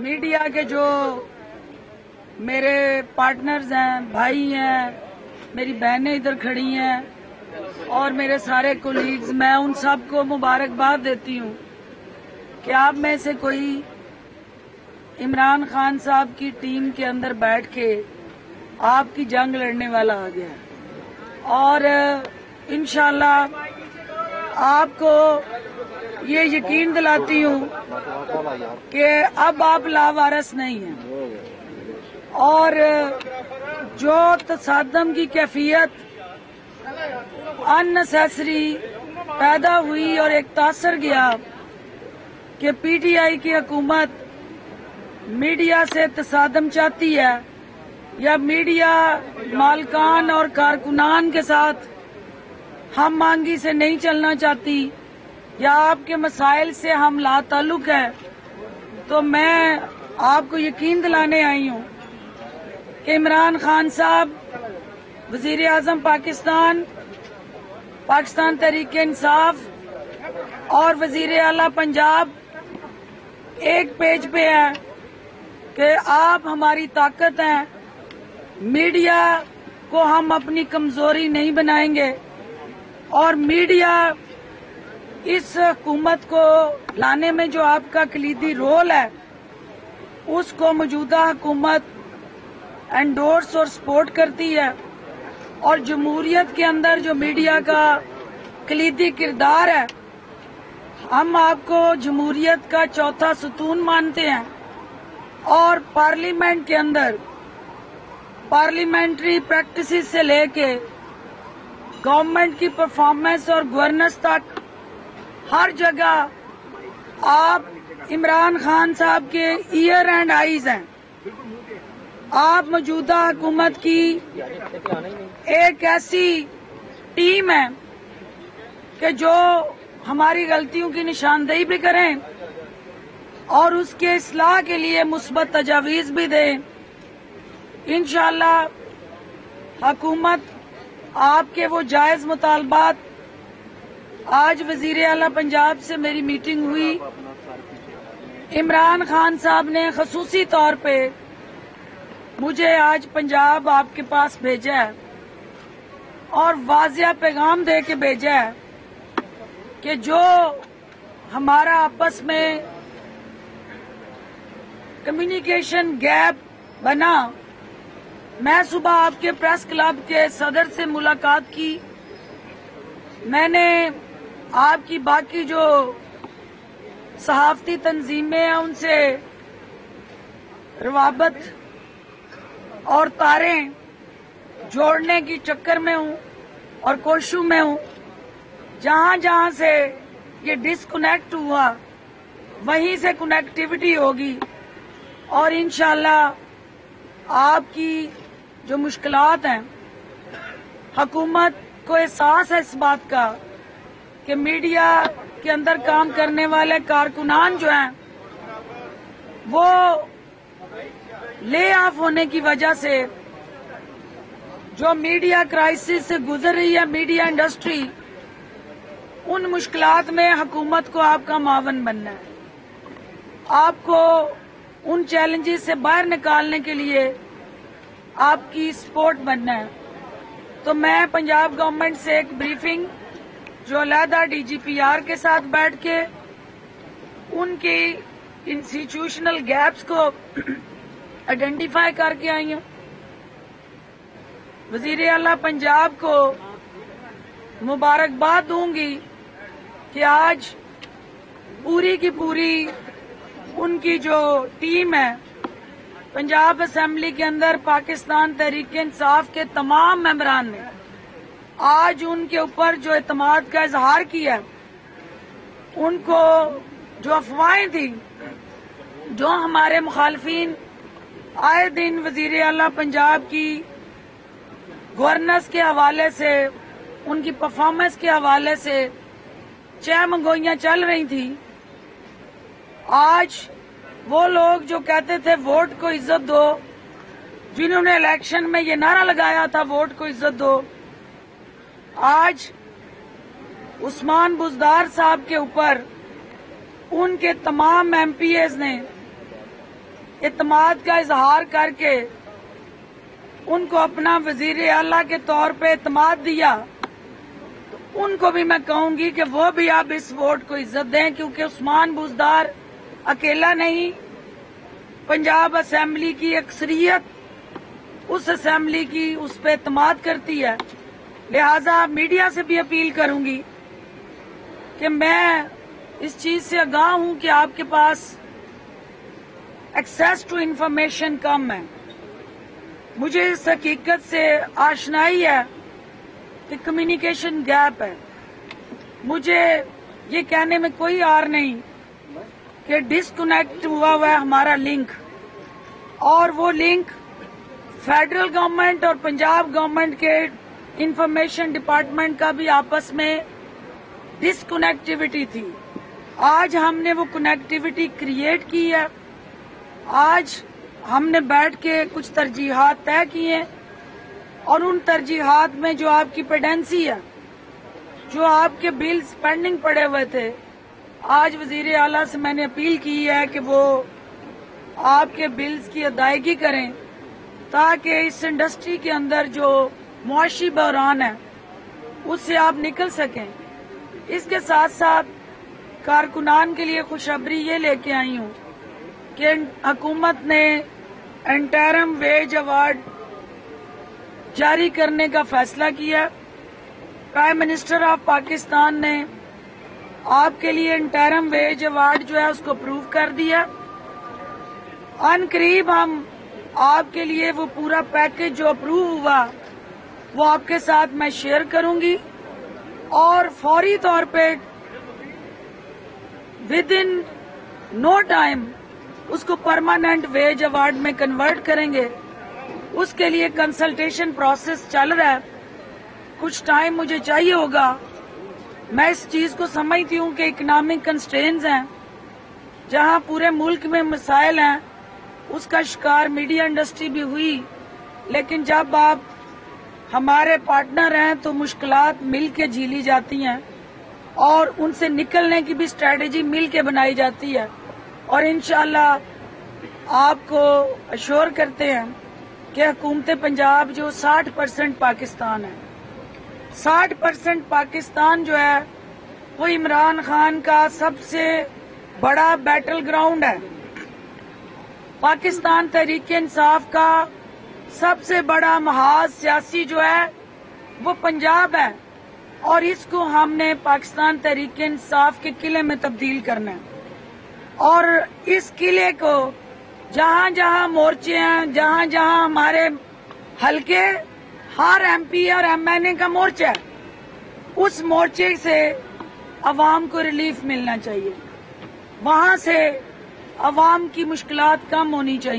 Media کے جو میرے پارٹنرز ہیں، بھائی ہیں، میری بہنیں ادھر کھڑی ہیں اور میرے سارے کولیگز میں ان سب کو مبارکباد دیتی ہوں کہ آپ میں سے کوئی عمران خان صاحب کی ٹیم کے اندر بیٹھ کے آپ کی جنگ لڑنے والا آ گیا اور انشاءاللہ آپ کو یہ یقین دلاتی ہوں کہ اب آپ لاوارس نہیں ہیں۔ اور جو تصادم کی کیفیت ان نیسری پیدا ہوئی اور ایک تاثر گیا کہ پی ٹی آئی کی حکومت میڈیا سے تصادم چاہتی ہے یا میڈیا مالکان اور کارکنان کے ساتھ ہم مانگی سے نہیں چلنا چاہتی یا آپ کے مسائل سے ہم لا تعلق ہے تو میں آپ کو یقین دلانے آئی ہوں کہ عمران خان صاحب، وزیر اعظم پاکستان پاکستان تحریک انصاف اور وزیر اعلی پنجاب ایک پیج پہ ہے کہ آپ ہماری طاقت ہیں۔ میڈیا کو ہم اپنی کمزوری نہیں بنائیں گے اور میڈیا اس حکومت کو لانے میں جو آپ کا کلیدی رول ہے، اس کو موجودہ حکومت انڈورس اور سپورٹ کرتی ہے۔ اور جمہوریت کے اندر جو میڈیا کا کلیدی کردار ہے، ہم آپ کو جمہوریت کا چوتھا ستون مانتے ہیں۔ اور پارلیمنٹ کے اندر پارلیمنٹری پریکٹسز سے لے کے گورنمنٹ کی پرفارمنس اور گورننس تک ہر جگہ آپ عمران خان صاحب کے ایئر اینڈ آئیز ہیں۔ آپ موجودہ حکومت کی ایک ایسی ٹیم ہے کہ جو ہماری غلطیوں کی نشاندہی بھی کریں اور اس کے اصلاح کے لیے مثبت تجاویز بھی دیں انشاءاللہ حکومت آپ کے وہ جائز مطالبات آج وزیر اعلی پنجاب سے میری میٹنگ ہوئی۔ عمران خان صاحب نے خصوصی طور پہ مجھے آج پنجاب آپ کے پاس بھیجا ہے اور واضح پیغام دے کے بھیجا ہے کہ جو ہمارا آپس میں کمیونیکیشن گیپ بنا، میں صبح آپ کے پریس کلب کے صدر سے ملاقات کی۔ میں نے آپ کی باقی جو صحافتی تنظیمیں ہیں، ان سے روابط اور تاریں جوڑنے کی چکر میں ہوں اور کوششوں میں ہوں۔ جہاں جہاں سے یہ ڈسکنیکٹ ہوا، وہیں سے کنیکٹیوٹی ہوگی اور انشاءاللہ آپ کی جو مشکلات ہیں، حکومت کو احساس ہے اس بات کا کہ میڈیا کے اندر کام کرنے والے کارکنان جو ہیں، وہ لے آف ہونے کی وجہ سے جو میڈیا کرائسس سے گزر رہی ہے، میڈیا انڈسٹری ان مشکلات میں حکومت کو آپ کا معاون بننا ہے۔ آپ کو ان چیلنجز سے باہر نکالنے کے لیے آپ کی سپورٹ بننا ہے۔ تو میں پنجاب گورنمنٹ سے ایک بریفنگ جو علیحدہ ڈی جی پی آر کے ساتھ بیٹھ کے ان کی انسٹیٹیوشنل گیپس کو آئیڈینٹیفائی کر کے آئی ہیں۔ وزیر اعلی پنجاب کو مبارکباد دوں گی کہ آج پوری کی پوری ان کی جو ٹیم ہے، پنجاب اسمبلی کے اندر پاکستان تحریک انصاف کے تمام ممبران نے آج ان کے اوپر جو اعتماد کا اظہار کیا، ان کو جو افواہیں تھیں، جو ہمارے مخالفین آئے دن وزیر اعلی پنجاب کی گورننس کے حوالے سے، ان کی پرفارمنس کے حوالے سے چھ منگوئیاں چل رہی تھیں۔ آج وہ لوگ جو کہتے تھے ووٹ کو عزت دو، جنہوں نے الیکشن میں یہ نعرہ لگایا تھا ووٹ کو عزت دو آج عثمان بزدار صاحب کے اوپر ان کے تمام ایم پی ایز نے اعتماد کا اظہار کر کے ان کو اپنا وزیر اعلیٰ کے طور پہ اعتماد دیا، تو ان کو بھی میں کہوں گی کہ وہ بھی اب اس ووٹ کو عزت دیں، کیونکہ عثمان بوزدار اکیلا نہیں، پنجاب اسمبلی کی اکثریت اس اسمبلی کی اس پہ اعتماد کرتی ہے۔ لہذا میڈیا سے بھی اپیل کروں گی کہ میں اس چیز سے آگاہ ہوں کہ آپ کے پاس ایکسیس ٹو انفارمیشن کم ہے۔ مجھے اس حقیقت سے آشنائی ہے کہ کمیونیکیشن گیپ ہے۔ مجھے یہ کہنے میں کوئی آر نہیں کہ ڈسکنیکٹ ہوا ہوا ہے ہمارا لنک اور وہ لنک فیڈرل گورنمنٹ اور پنجاب گورنمنٹ کے انفارمیشن ڈپارٹمنٹ کا بھی آپس میں ڈسکنیکٹیوٹی تھی۔ آج ہم نے وہ کنیکٹیوٹی کریٹ کی ہے۔ آج ہم نے بیٹھ کے کچھ ترجیحات طے کی ہیں۔ اور ان ترجیحات میں جو آپ کی پیڈنسی ہے، جو آپ کے بلز پینڈنگ پڑے ہوئے تھے، آج وزیر اعلیٰ سے میں نے اپیل کی ہے کہ وہ آپ کے بلز کی ادائیگی کریں تاکہ اس انڈسٹری کے اندر جو معاشی بحران ہے۔ اس سے آپ نکل سکیں۔ اس کے ساتھ ساتھ کارکنان کے لیے خوشخبری یہ لے کے آئی ہوں کہ حکومت نے انٹرم ویج ایوارڈ جاری کرنے کا فیصلہ کیا۔ پرائم منسٹر آف پاکستان نے آپ کے لیے انٹرم ویج ایوارڈ جو ہے اس کو اپروو کر دیا۔ ان قریب ہم آپ کے لیے وہ پورا پیکج جو اپروو ہوا وہ آپ کے ساتھ میں شیئر کروں گی اور فوری طور پہ ود ان نو ٹائم اس کو پرماننٹ ویج ایوارڈ میں کنورٹ کریں گے۔ اس کے لیے کنسلٹیشن پروسیس چل رہا ہے۔ کچھ ٹائم مجھے چاہیے ہوگا۔ میں اس چیز کو سمجھتی ہوں کہ اکنامک کنسٹینز ہیں۔ جہاں پورے ملک میں مسائل ہیں، اس کا شکار میڈیا انڈسٹری بھی ہوئی۔ لیکن جب آپ ہمارے پارٹنر ہیں تو مشکلات مل کے جھیلی جاتی ہیں اور ان سے نکلنے کی بھی اسٹریٹجی مل کے بنائی جاتی ہے اور انشاءاللہ آپ کو اشور کرتے ہیں کہ حکومت پنجاب جو ساٹھ پرسنٹ پاکستان ہے، ساٹھ پرسنٹ پاکستان جو ہے، وہ عمران خان کا سب سے بڑا بیٹل گراؤنڈ ہے۔ پاکستان تحریک انصاف کا سب سے بڑا محاذ سیاسی جو ہے، وہ پنجاب ہے۔ اور اس کو ہم نے پاکستان تحریک انصاف کے قلعے میں تبدیل کرنا ہے۔ اور اس قلعے کو جہاں جہاں مورچے ہیں، جہاں جہاں ہمارے ہلکے ہر ایم پی اور ایم این اے کا مورچہ ہے۔ اس مورچے سے عوام کو ریلیف ملنا چاہیے۔ وہاں سے عوام کی مشکلات کم ہونی چاہیے۔